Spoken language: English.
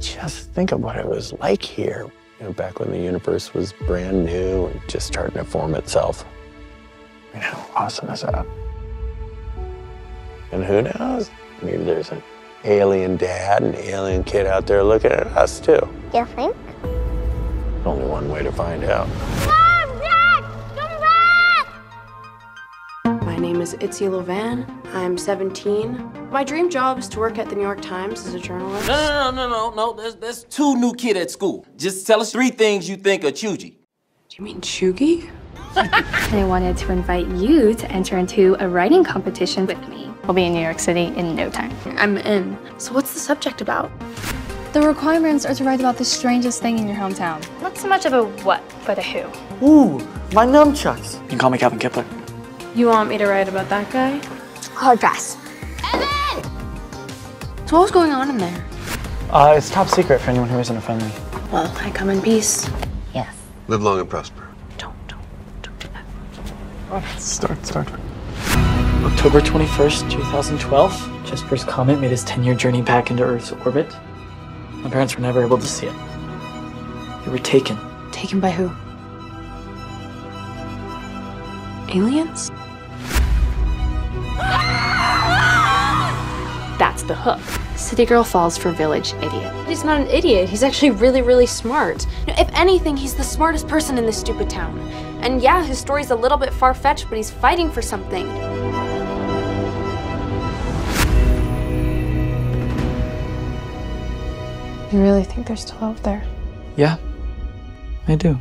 just think of what it was like here, you know, back when the universe was brand new and just starting to form itself. I mean, how awesome is that? And who knows? Maybe there's an alien dad and alien kid out there looking at us too. You think? Only one way to find out. Ah! Name is Itsy Levan. I'm 17. My dream job is to work at the New York Times as a journalist. No, no, no, no, no, no. There's, there's two new kid at school. Just tell us three things you think of Chuji. Do you mean Chugi? I wanted to invite you to enter into a writing competition with me. We'll be in New York City in no time. I'm in. So what's the subject about? The requirements are to write about the strangest thing in your hometown. Not so much of a what, but a who. Ooh, my nunchucks. You can call me Calvin Kipler. You want me to write about that guy? Hard dress. So what was going on in there? Uh, it's top secret for anyone who isn't a friendly. Well, I come in peace. Yes. Live long and prosper. Don't, don't, don't do that. Start, start. October 21st, 2012, Jesper's comet made his 10 year journey back into Earth's orbit. My parents were never able to see it. They were taken. Taken by who? Aliens? The hook. City girl falls for village idiot. He's not an idiot. He's actually really, really smart. You know, If anything, he's the smartest person in this stupid town. And yeah, his story's a little bit far fetched, but he's fighting for something. You really think they're still out there? Yeah, I do.